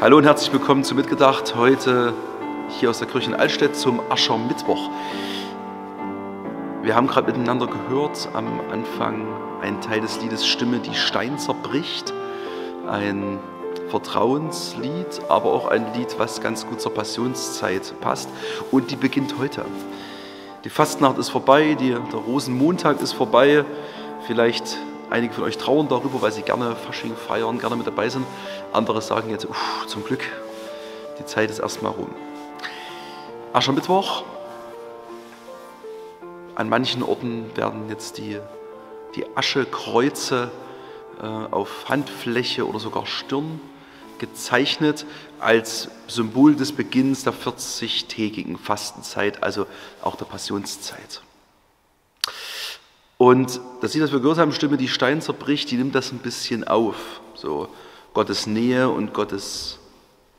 Hallo und herzlich willkommen zu Mitgedacht. Heute hier aus der Kirche in Altstedt zum Aschermittwoch. Wir haben gerade miteinander gehört am Anfang einen Teil des Liedes Stimme, die Stein zerbricht. Ein Vertrauenslied, aber auch ein Lied, was ganz gut zur Passionszeit passt. Und die beginnt heute. Die Fastnacht ist vorbei, die, der Rosenmontag ist vorbei. Vielleicht einige von euch trauern darüber, weil sie gerne Fasching feiern, gerne mit dabei sind. Andere sagen jetzt, uff, zum Glück, die Zeit ist erstmal rum. Aschermittwoch. An manchen Orten werden jetzt die, die Aschekreuze äh, auf Handfläche oder sogar Stirn gezeichnet als Symbol des Beginns der 40-tägigen Fastenzeit, also auch der Passionszeit. Und das Lied, das wir gehört haben, Stimme, die Stein zerbricht, die nimmt das ein bisschen auf. So, Gottes Nähe und Gottes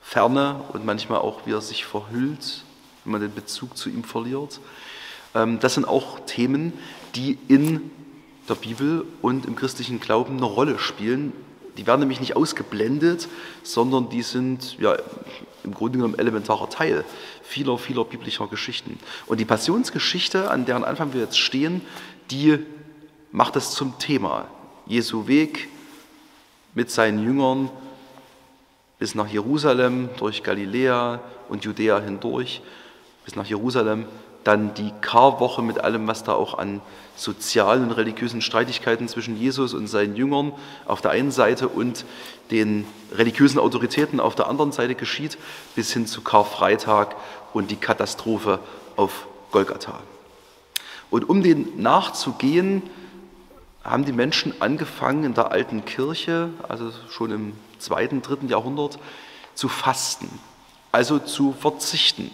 Ferne und manchmal auch, wie er sich verhüllt, wenn man den Bezug zu ihm verliert. Ähm, das sind auch Themen, die in der Bibel und im christlichen Glauben eine Rolle spielen. Die werden nämlich nicht ausgeblendet, sondern die sind ja, im Grunde genommen elementarer Teil vieler, vieler biblischer Geschichten. Und die Passionsgeschichte, an deren Anfang wir jetzt stehen, die macht das zum Thema. Jesu Weg, mit seinen Jüngern bis nach Jerusalem, durch Galiläa und Judäa hindurch, bis nach Jerusalem. Dann die Karwoche mit allem, was da auch an sozialen und religiösen Streitigkeiten zwischen Jesus und seinen Jüngern auf der einen Seite und den religiösen Autoritäten auf der anderen Seite geschieht, bis hin zu Karfreitag und die Katastrophe auf Golgatha. Und um den nachzugehen, haben die Menschen angefangen in der alten Kirche, also schon im zweiten, dritten Jahrhundert, zu fasten, also zu verzichten.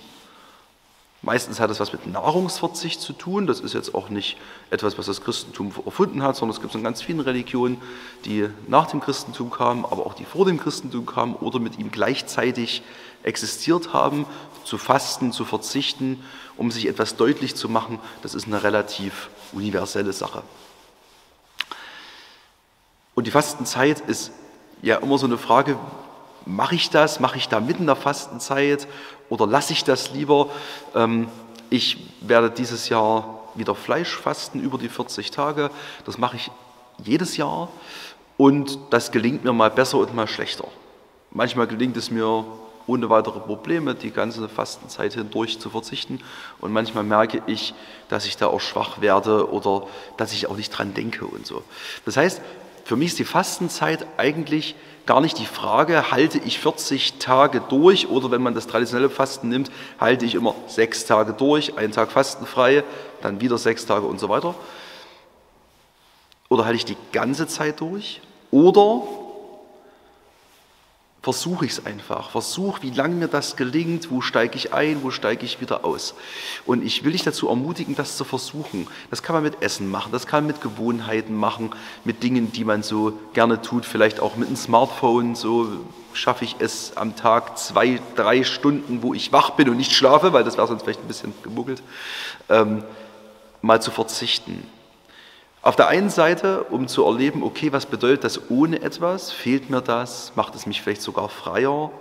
Meistens hat es was mit Nahrungsverzicht zu tun. Das ist jetzt auch nicht etwas, was das Christentum erfunden hat, sondern es gibt es in ganz vielen Religionen, die nach dem Christentum kamen, aber auch die vor dem Christentum kamen oder mit ihm gleichzeitig existiert haben. Zu fasten, zu verzichten, um sich etwas deutlich zu machen, das ist eine relativ universelle Sache. Und die Fastenzeit ist ja immer so eine Frage, mache ich das, mache ich da mitten in der Fastenzeit oder lasse ich das lieber? Ähm, ich werde dieses Jahr wieder Fleisch fasten über die 40 Tage. Das mache ich jedes Jahr und das gelingt mir mal besser und mal schlechter. Manchmal gelingt es mir ohne weitere Probleme die ganze Fastenzeit hindurch zu verzichten und manchmal merke ich, dass ich da auch schwach werde oder dass ich auch nicht dran denke und so. Das heißt, für mich ist die Fastenzeit eigentlich gar nicht die Frage, halte ich 40 Tage durch oder wenn man das traditionelle Fasten nimmt, halte ich immer sechs Tage durch, einen Tag fastenfrei, dann wieder sechs Tage und so weiter. Oder halte ich die ganze Zeit durch? Oder versuche ich es einfach. Versuche, wie lange mir das gelingt, wo steige ich ein, wo steige ich wieder aus. Und ich will dich dazu ermutigen, das zu versuchen. Das kann man mit Essen machen, das kann man mit Gewohnheiten machen, mit Dingen, die man so gerne tut, vielleicht auch mit einem Smartphone. So schaffe ich es am Tag zwei, drei Stunden, wo ich wach bin und nicht schlafe, weil das wäre sonst vielleicht ein bisschen gemuggelt, ähm, mal zu verzichten. Auf der einen Seite, um zu erleben, okay, was bedeutet das ohne etwas? Fehlt mir das? Macht es mich vielleicht sogar freier?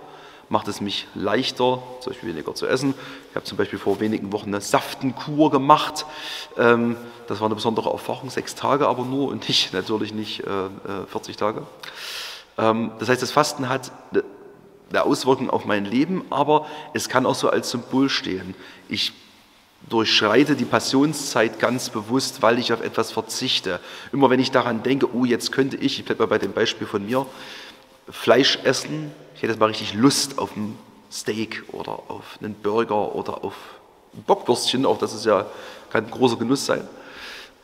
Macht es mich leichter, zum Beispiel weniger zu essen? Ich habe zum Beispiel vor wenigen Wochen eine Saftenkur gemacht. Ähm, das war eine besondere Erfahrung, sechs Tage aber nur und nicht, natürlich nicht 40 äh, äh, Tage. Ähm, das heißt, das Fasten hat eine Auswirkung auf mein Leben, aber es kann auch so als Symbol stehen. Ich durchschreite die Passionszeit ganz bewusst, weil ich auf etwas verzichte. Immer wenn ich daran denke, oh, jetzt könnte ich, ich bleibe mal bei dem Beispiel von mir, Fleisch essen, ich hätte jetzt mal richtig Lust auf ein Steak oder auf einen Burger oder auf ein Bockwürstchen, auch das ist ja, kann ein großer Genuss sein.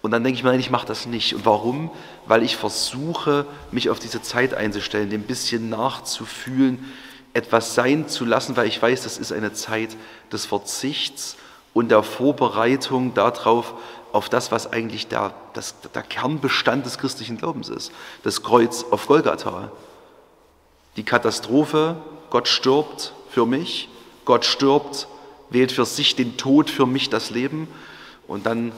Und dann denke ich mir, nein, ich mache das nicht. Und warum? Weil ich versuche, mich auf diese Zeit einzustellen, dem bisschen nachzufühlen, etwas sein zu lassen, weil ich weiß, das ist eine Zeit des Verzichts und der Vorbereitung darauf, auf das, was eigentlich der, das, der Kernbestand des christlichen Glaubens ist. Das Kreuz auf Golgatha. Die Katastrophe, Gott stirbt für mich, Gott stirbt, wählt für sich den Tod, für mich das Leben. Und dann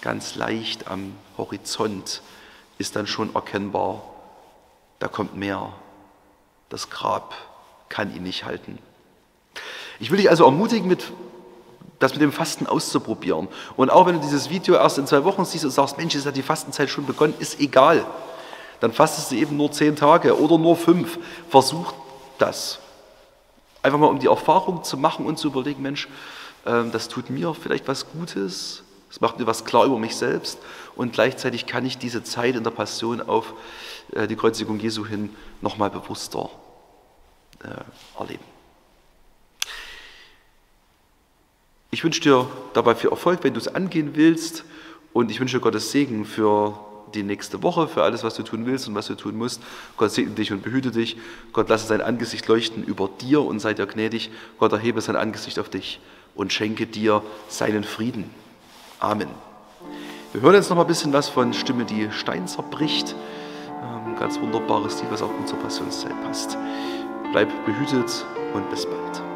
ganz leicht am Horizont ist dann schon erkennbar, da kommt mehr. Das Grab kann ihn nicht halten. Ich will dich also ermutigen, mit, das mit dem Fasten auszuprobieren. Und auch wenn du dieses Video erst in zwei Wochen siehst und sagst, Mensch, jetzt hat die Fastenzeit schon begonnen, ist egal. Dann fastest du eben nur zehn Tage oder nur fünf. Versuch das. Einfach mal um die Erfahrung zu machen und zu überlegen, Mensch, ähm, das tut mir vielleicht was Gutes, es macht mir was klar über mich selbst und gleichzeitig kann ich diese Zeit in der Passion auf äh, die Kreuzigung Jesu hin nochmal bewusster äh, erleben. Ich wünsche dir dabei viel Erfolg, wenn du es angehen willst und ich wünsche Gottes Segen für die nächste Woche, für alles, was du tun willst und was du tun musst. Gott segne dich und behüte dich. Gott lasse sein Angesicht leuchten über dir und sei dir gnädig. Gott erhebe sein Angesicht auf dich und schenke dir seinen Frieden. Amen. Wir hören jetzt noch mal ein bisschen was von Stimme, die Stein zerbricht. Ähm, ganz wunderbares Lied, was auch in unsere Passionszeit passt. Bleib behütet und bis bald.